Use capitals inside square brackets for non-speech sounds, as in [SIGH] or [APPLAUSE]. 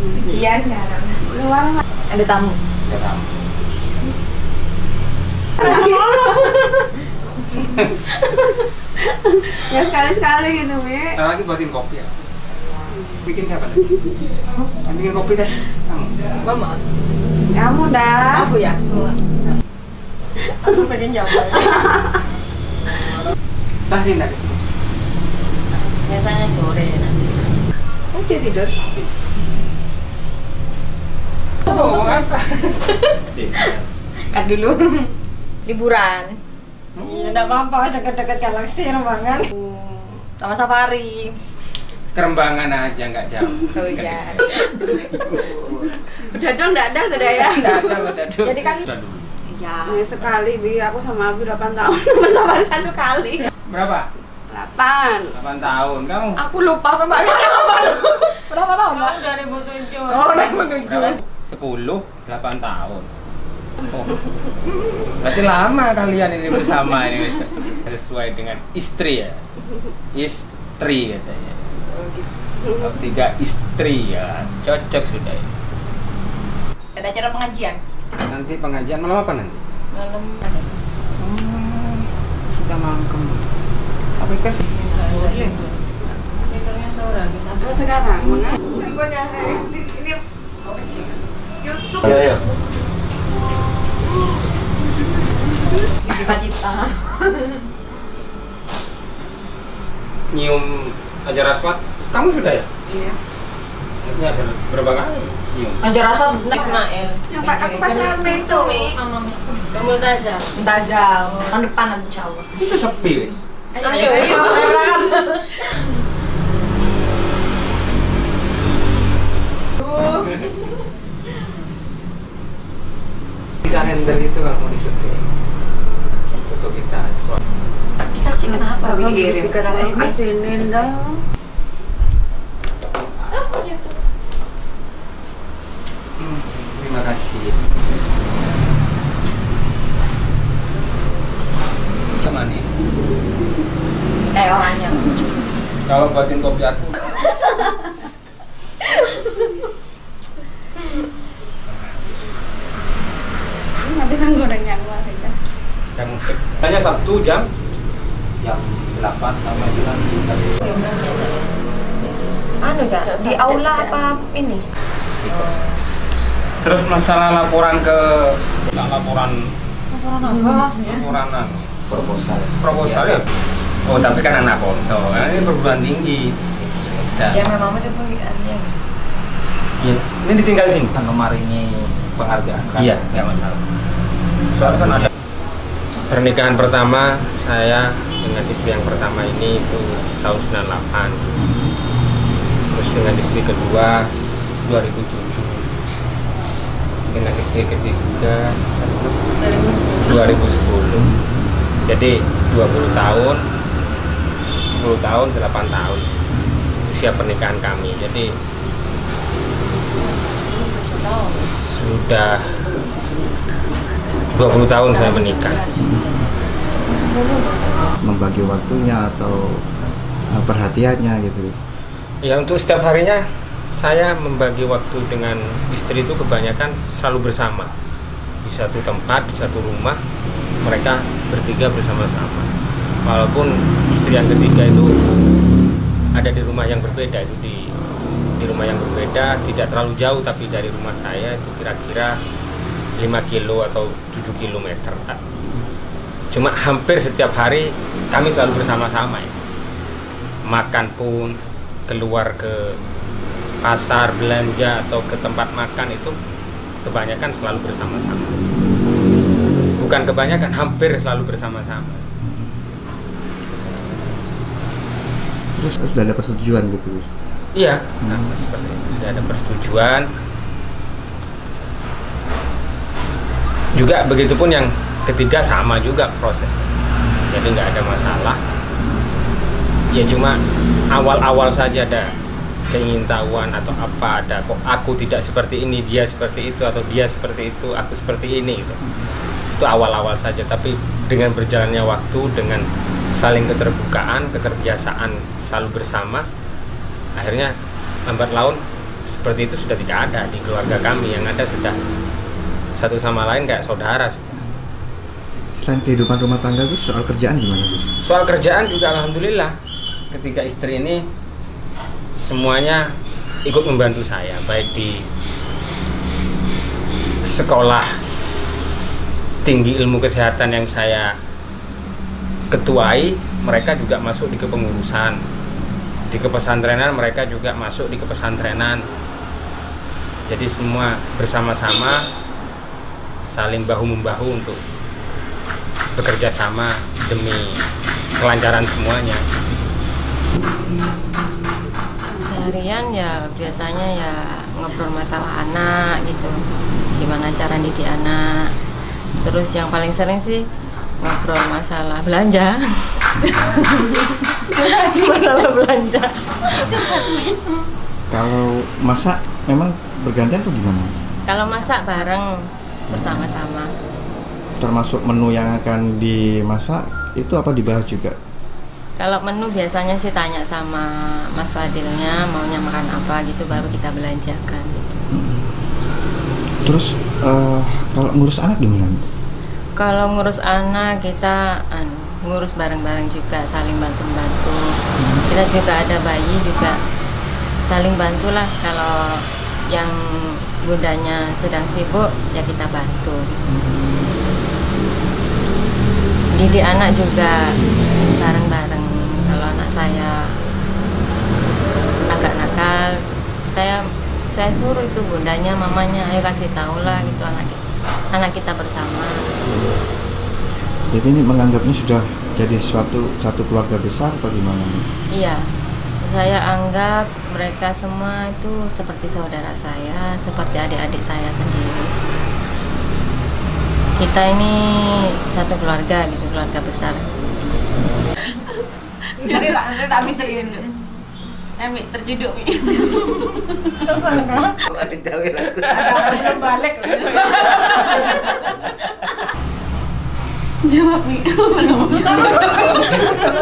Ujian sekarang. Luang Ada tamu. [LAUGHS] Ya tamu. ya sekali sekali gitu mi Ntar lagi buatin kopi ya. Bikin siapa? tadi? Yang bikin kopi tadi? Kamu. Mama. kamu dah Aku ya. aku pengen jawab Sahri nggak di sini? Biasanya sore nanti. Uci tidur. Oh, ngomong apa? Kan dulu. Liburan. iya enggak apa-apa dekat-dekat galaksi rombongan Taman safari. Kerembangan aja nggak jauh. Oh iya. [LAUGHS] udah dong enggak ada sudah ya Nggak ada, nggak ada. Jadi kali-. Iya. Ini sekali bi aku sama Abi 8 tahun [LAUGHS] teman safari satu kali Berapa? 8 8 tahun. Kamu? Aku lupa Mbak. Berapa Berapa tahun, Mbak? 2007 Oh, 2007. Berapa? 10, 8 tahun. Oh. Berarti lama kalian ini bersama ini sesuai dengan istri ya. Istri katanya. Kalau tiga istri ya, cocok sudah ini. Ada acara pengajian. Nanti pengajian malam apa nanti? Malam ada. Hmm, sudah mangkem. Apa itu sih? Tidurnya sore habis apa sekarang mana Ya, ya. Cita-cita. Nyium ajar asmat. Kamu sudah ya? iya Ya, berapa kali nyium? Anjar rasa Ismail. yang pak aku itu mi Mama mi. Kamu Taza. Tajam. Tahun depan nanti insya Allah. Itu sepi wis. Ayo, ayo ayo [LAUGHS] Kalender itu kalau mau disuting foto kita. Dikasih kenapa? Ini kirim. Dikasih dah Hmm, terima kasih. Bisa manis. Kayak orangnya. Kalau buatin kopi aku. [LAUGHS] bisa gorengnya luar ya Yang hanya Sabtu jam jam 8 sama jam Anu ja, di aula apa ini? Terus masalah laporan ke nggak laporan Laporan apa? laporan Proposal. proposal ya. Oh tapi kan anak konto, karena ini perguruan tinggi. Dan, Ya memang masih penggiatannya. ya, ini ditinggal sini. Kan memaringi penghargaan kan? Iya, nggak masalah. Kan ada pernikahan pertama saya dengan istri yang pertama ini itu tahun 98 terus dengan istri kedua 2007 dengan istri ketiga 2010 jadi 20 tahun 10 tahun 8 tahun usia pernikahan kami. Jadi sudah 20 tahun saya menikah. Membagi waktunya atau uh, perhatiannya gitu. Ya untuk setiap harinya saya membagi waktu dengan istri itu kebanyakan selalu bersama. Di satu tempat di satu rumah mereka bertiga bersama-sama. Walaupun istri yang ketiga itu ada di rumah yang berbeda itu di di rumah yang berbeda tidak terlalu jauh tapi dari rumah saya itu kira-kira 5 kilo atau 7 kilometer. Cuma hampir setiap hari kami selalu bersama-sama ya. Makan pun keluar ke pasar belanja atau ke tempat makan itu kebanyakan selalu bersama-sama. Bukan kebanyakan hampir selalu bersama-sama. Terus sudah ada persetujuan gitu. Iya. Nah, seperti itu. Sudah ada persetujuan juga begitupun yang ketiga sama juga prosesnya jadi nggak ada masalah. Ya cuma awal-awal saja ada keingintahuan atau apa ada kok aku tidak seperti ini dia seperti itu atau dia seperti itu aku seperti ini gitu. Itu awal-awal saja. Tapi dengan berjalannya waktu dengan saling keterbukaan keterbiasaan selalu bersama akhirnya lambat laun seperti itu sudah tidak ada di keluarga kami. Yang ada sudah satu sama lain kayak saudara Selain kehidupan rumah tangga Gus, soal kerjaan gimana Gus? soal kerjaan juga alhamdulillah ketika istri ini semuanya ikut membantu saya baik di sekolah tinggi ilmu kesehatan yang saya ketuai mereka juga masuk di kepengurusan. Di kepesantrenan mereka juga masuk di kepesantrenan. Jadi semua bersama-sama saling bahu membahu untuk bekerja sama demi kelancaran semuanya. Seharian ya biasanya ya ngobrol masalah anak gitu. Gimana cara didik anak. Terus yang paling sering sih ngobrol masalah belanja. [LAUGHS] Masalah belanja. Kalau masak memang bergantian tuh gimana? kalau masak bareng bersama-sama Termasuk menu yang akan dimasak itu apa dibahas juga? kalau menu biasanya sih tanya sama Mas Fadilnya maunya makan apa gitu baru kita belanjakan gitu Terus eh, kalau ngurus anak gimana? Kalau ngurus anak kita anu, ngurus bareng-bareng juga, saling bantu-bantu. Kita juga ada bayi juga saling bantulah kalau yang bundanya sedang sibuk ya kita bantu. Didik anak juga bareng-bareng. Kalau anak saya agak nakal, saya saya suruh itu bundanya, mamanya, ayo kasih tahu lah gitu anak kita, anak kita bersama. Jadi ini menganggapnya sudah jadi suatu satu keluarga besar atau gimana? Iya, saya anggap mereka semua itu seperti saudara saya, seperti adik-adik saya sendiri. Kita ini satu keluarga gitu, keluarga besar. Nanti tak nanti tak bisikin. Eh, Mi, terjuduk Mi. Ada balik. [LAUGHS] Jawab Mi. [LAUGHS]